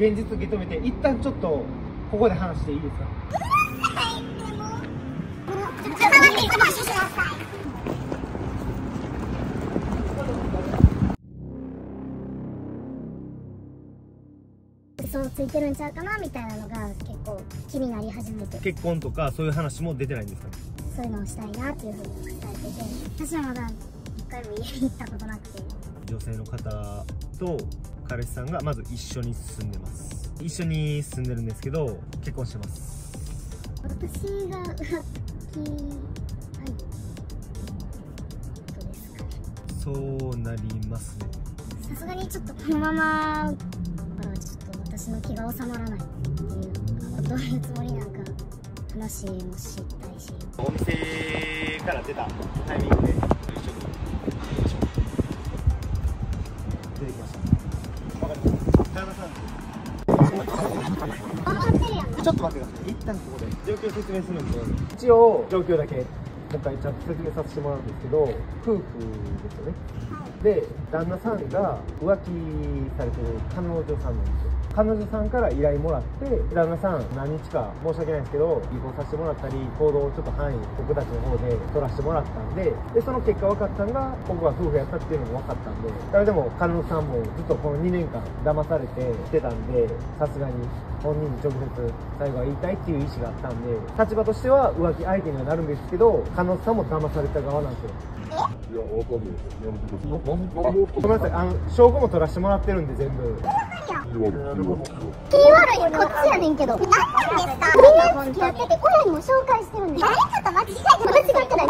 現実受け止めて一旦ちょっとここで話していいですか？嘘をついてるんちゃうかなみたいなのが結構気になり始めて。結婚とかそういう話も出てないんですか？そういうのをしたいなっていうふうに伝えてて。私はまだ一回も家に行ったことなくて。女性の方と彼氏さんがまず一緒に住んでます。一緒に住んでるんですけど結婚してます。私がそうなりますね。さすがにちょっとこのままはちょっと私の気が収まらないっていうかどういうつもりなんか話も知りたいし。お店から出たタイミングでちょっと待ってください。一旦ここで。状況説明するんで一応状況だけもう一回ちゃんと説明させてもらうんですけど夫婦ですよね。で旦那さんが浮気されてる彼女さんなんですよ彼女さんから依頼もらって旦那さん何日か申し訳ないんですけど離婚させてもらったり行動をちょっと範囲僕たちの方で取らせてもらったんででその結果分かったのが僕が夫婦やったっていうのも分かったんでだからでも彼女さんもずっとこの2年間騙されてきてたんでさすがに本人に直接最後は言いたいっていう意思があったんで立場としては浮気相手にはなるんですけど彼女さんも騙された側なんですよいや、わかんないです。やめてください。な、なんでごめんなさいあの証拠も取らせてもらってるんで全部言われる、言われる。気悪いこっちやねんけど。何なんですか？2年付き合ってて親にも紹介してるんです。誰？かと間違えて間違ってない。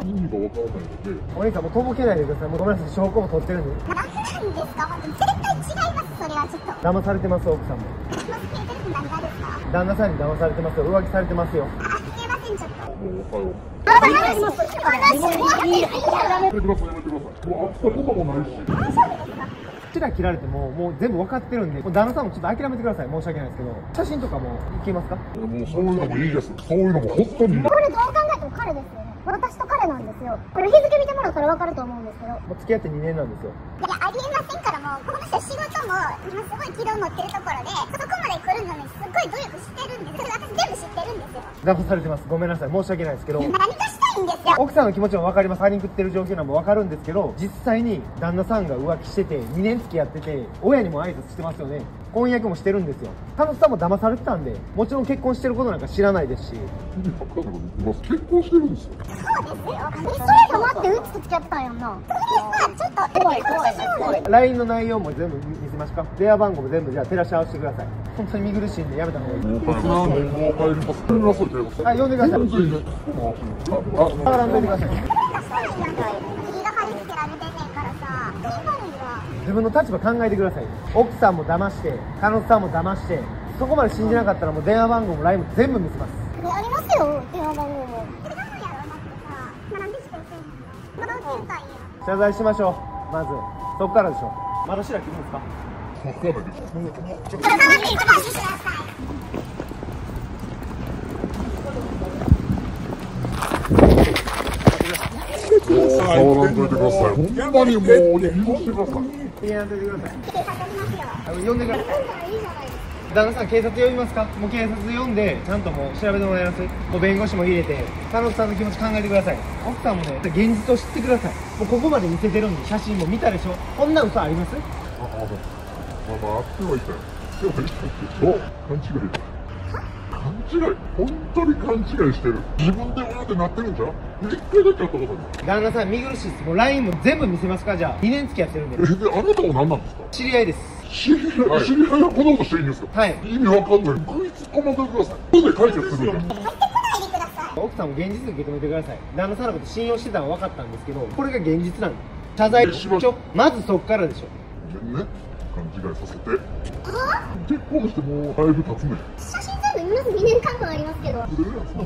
意味がわからないので、お兄さんもうとぼけないでくださいもうごめんなさい。証拠も取ってるんで。何なんですか？本当に絶対違います。それはちょっと。騙されてます奥さんも。私の付き合ってる人何がです？か旦那さんに騙されてますよ。浮気されてますよあすいませんちょっと。もうおはよう。あ話も話もやめてください、やめて。ください。もう会ったこともないし。口が切られてももう全部分かってるんでもう旦那さんもちょっと諦めてください。申し訳ないですけど。写真とかもいけますか？もうそういうのもいいです。そういうのも本当に。これどう考えても彼ですよね。私と彼なんですよ。これ日付見てもらったら分かると思うんですけど。もう付き合って2年なんですよ。いやありえませんからもうこの人仕事も今すごい軌道乗ってるところでそこまで来るのにすっごい努力してるんです。私全部知ってるんですよ。騙されてます。ごめんなさい。申し訳ないですけど。何かしたいんですよ。奥さんの気持ちも分かります。張り食ってる状況なのも分かるんですけど実際に旦那さんが浮気してて2年付き合ってて親にも挨拶してますよね。婚約もしてるんですよ。彼女さんも騙されてたんでもちろん結婚してることなんか知らないですし。結婚してるんですよ。そうですよ。えそれと待ってうちと付き合ってたんやんな。それさちょっと怖い怖い。怖い LINE の内容も全部見せますか。電話番号も全部じゃあ照らし合わせてください本当に見苦しいんでやめた方がいい。はい呼んでください全然いいです。あ、あ、触らんといてくださいそうなんか胃が張り付けられてんねんからさ気になるんだ自分の立場考えてください奥さんも騙して彼女さんも騙してそこまで信じなかったらもう電話番号も LINE も全部見せますありますよ電話番号も謝罪しましょうまずそっからでしょまだ白切るんですかわかんないです。ちょっと触らんといてください。ほんまにもう、許してください。気になってください警察にますよ呼んでください旦那さん警察呼びますかもう警察呼んでちゃんともう調べてもらいますもう弁護士も入れて彼女さんの気持ち考えてください奥さんもね現実を知ってくださいもうここまで見せてるんで写真も見たでしょこんな嘘ありますあ、あ、まあまあ、あってはいたよ。でもいたけど、勘違い。だ。勘違い？本当に勘違いしてる。自分でわーってなってるんじゃ？ん一回だけやったことな。い。旦那さん見苦しいです。もう LINE も全部見せますか？じゃあ2年付き合ってるんでえ、で、あなたは何なんですか？知り合いです。知り合い、知り合いはこんなことしていいんですか？はい。意味わかんない。食いつかまんでください。それで解決するん。ださい。奥さんも現実受け止めてください。旦那さんのこと信用してたのは分かったんですけどこれが現実なんで謝罪。しましょう。まずそっからでしょ。ね、勘違いさせて。結婚してもうだいぶ経つね。写真全部皆さん2年間分ありますけど。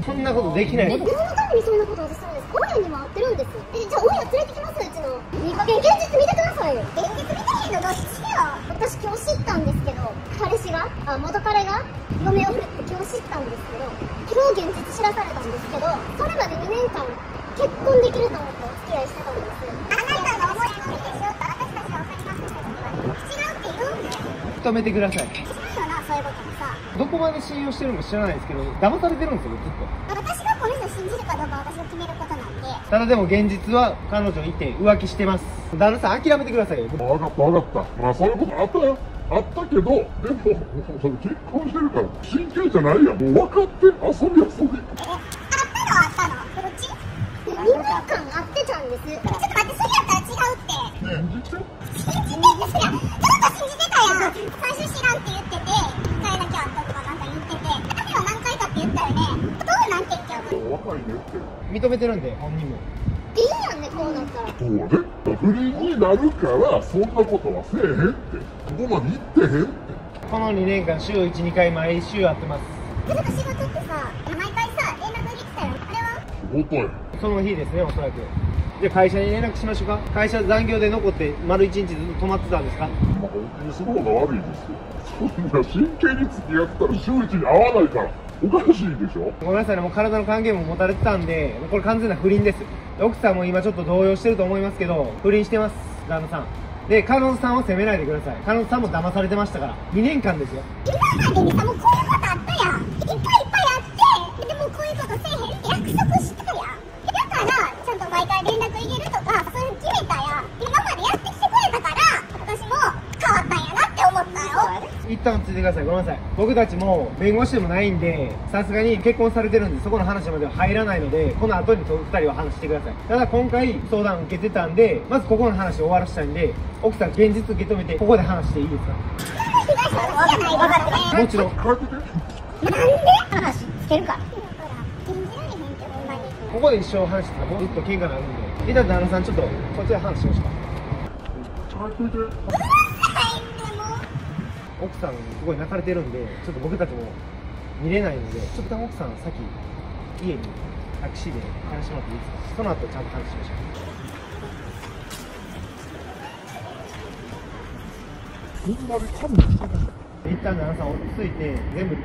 そんなことできない。え、何のためにそんなことをするんですか？親にも会ってるんですえ、じゃあ親連れてきます？うちの。いい加減現実見てくださいよ。現実見てへんのどっちよ。私今日知ったんですけど彼氏が？あ元彼が？嫁を振るって今日知ったんですけど今日現実知らされたんですけどそれまで2年間結婚できると思ってお付き合いしてたんですあなたが思い込みでしょと私たちは分かりますけど違うって言うんです認めてください。違うそういうこともさ。どこまで信用してるのか知らないですけど騙されてるんですよずっと。私がこの人信じるかどうか私が決めることなんで。ただでも現実は彼女いて浮気してます。旦那さん諦めてくださいよ。分かった分かった。まあそういうことあったよ。あったけどでもそれ結婚してるから真剣じゃないやん。もう分かって遊び遊びえあったのあったの？どっち？2年間会ってたんです。ちょっと待ってそれやったらって信じてそりゃちょっと信じてたやん最初知らんって言ってて一回だけ会ったとかなんか言ってて私は何回かって言ったよねどうなんて言っちゃうの若いねって認めてるんで本人もいいやんねこうなったらそうね不倫になるからそんなことはせえへんってここまで行ってへんって。この2年間週12回毎週会ってます。でなんか仕事ってさ毎回さ連絡入れてたよ。あれは？仕事やその日ですねおそらくじゃあ会社に連絡しましょうか。会社残業で残って丸1日ずっと泊まってたんですか？まあ本当にする方が悪いですよ。そんな真剣に付き合ったら週一に会わないから。おかしいでしょ？ごめんなさいね。もう体の関係も持たれてたんでもうこれ完全な不倫です。奥さんも今ちょっと動揺してると思いますけど不倫してます旦那さん。で彼女さんを責めないでください。彼女さんも騙されてましたから。2年間ですよ一旦ついてください。ごめんなさい。僕たちも弁護士でもないんでさすがに結婚されてるんでそこの話までは入らないのでこの後に2人は話してください。ただ今回相談受けてたんでまずここの話終わらせたいんで奥さん現実受け止めてここで話していいですか？もちろん。帰っててなんで話つけるか。らほら信じられへんってほんまにここで一生話してたらもうずっと喧嘩になるんで。いた旦那さんちょっとこっちで話しましょうか奥さんすごい泣かれてるんでちょっと僕たちも見れないのでちょっと奥さん先家にタクシーで話してもらっていいですか？その後ちゃんと話しましょそんなに勘弁してたう一旦旦那さん落ち着いて全部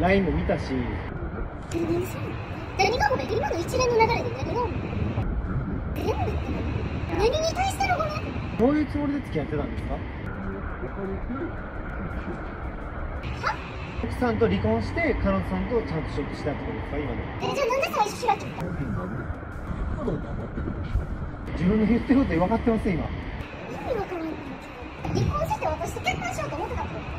LINE も見たし。何がごめん今の一連の流れで何がごめん全部って何何に対してのごめんどういうつもりで付き合ってたんですか奥さんと離婚して彼女さんとちゃんと仕事したってことですか？今の。えじゃあなんで最初知らんけどまだ黙ってるでしょ自分の言ってること分かってます今。意味わからん。離婚して私と結婚しようと思ってたって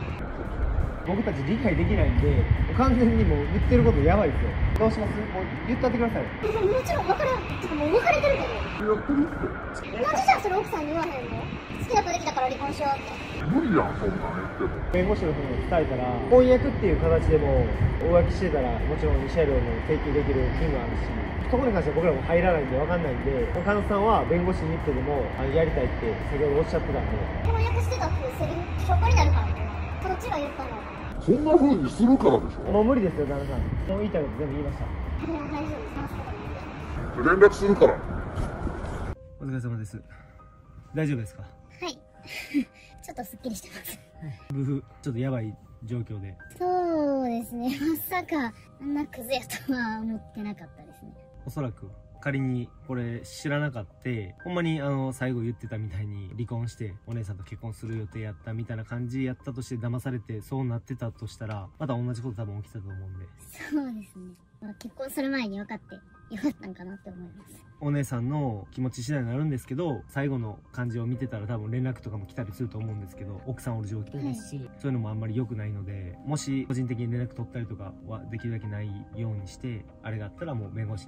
僕たち理解できないんで完全にもう言ってることやばいですよ。どうします？もう言ったってください。えもちろん分からん。てかもう別れてるけどなんでじゃあそれ奥さんに言わへんの？好きな子できたから離婚しようって。無理やんそんなん言っても弁護士の方に伝えたら婚約っていう形でも大浮気してたらもちろん慰謝料も請求できる義務あるしそこに関しては僕らも入らないんで分かんないんで彼女さんは弁護士に言ってでもあやりたいって先ほどおっしゃってたんで婚約してたっていうセリフ証拠になるからね。そっちが言ったのそんな風にするからでしょ。もう無理ですよ旦那さん。もう言いたいこと全部言いました。連絡するから。お疲れ様です。大丈夫ですか？はい。ちょっとすっきりしてます。ブフちょっとやばい状況で。そうですね。まさかあんなクズやとは思ってなかったですね。おそらく仮にこれ知らなかったほんまにあの最後言ってたみたいに離婚してお姉さんと結婚する予定やったみたいな感じやったとして騙されてそうなってたとしたらまた同じこと多分起きたと思うんで。そうですね、まあ、結婚する前に分かってよかったんかなって思います。お姉さんの気持ち次第になるんですけど最後の感じを見てたら多分連絡とかも来たりすると思うんですけど奥さんおる状況ですし、そういうのもあんまり良くないのでもし個人的に連絡取ったりとかはできるだけないようにしてあれがあったらもう弁護士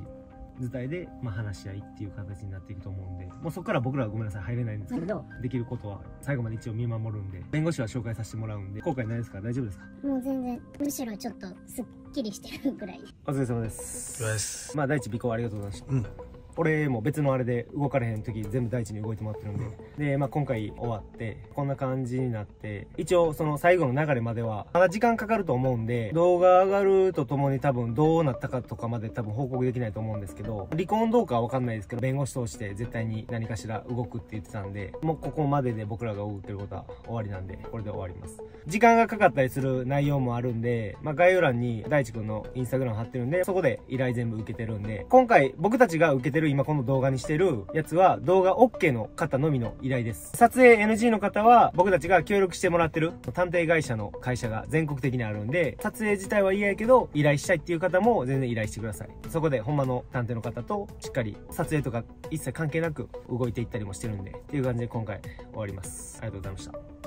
伝えで、まあ、話し合いっていう形になっていくと思うんでもうそこから僕らはごめんなさい入れないんですけどできることは最後まで一応見守るんで弁護士は紹介させてもらうんで後悔ないですか大丈夫ですか？もう全然むしろちょっとすっきりしてるぐらい。お疲れ様です。です。まあ第一尾行ありがとうございました。うん。俺も別のあれで動かれへん時全部大地に動いてもらってるんで、で、まあ、今回終わってこんな感じになって一応その最後の流れまではまだ時間かかると思うんで動画上がるとともに多分どうなったかとかまで多分報告できないと思うんですけど離婚どうかは分かんないですけど弁護士通して絶対に何かしら動くって言ってたんでもうここまでで僕らが動いてることは終わりなんでこれで終わります。時間がかかったりする内容もあるんで、まあ、概要欄に大地君のインスタグラム貼ってるんでそこで依頼全部受けてるんで今回僕たちが受けてるる今この動画にしてるやつは動画 OK の方のみの依頼です。撮影 NG の方は僕たちが協力してもらってる探偵会社の会社が全国的にあるんで、撮影自体は嫌やけど依頼したいっていう方も全然依頼してください。そこでほんまの探偵の方としっかり撮影とか一切関係なく動いていったりもしてるんで、っていう感じで今回終わります。ありがとうございました。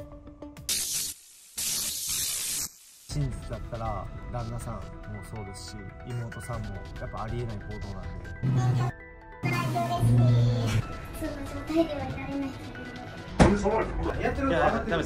真実だったら旦那さんもそうですし妹さんもやっぱありえない行動なんでやってること分かってる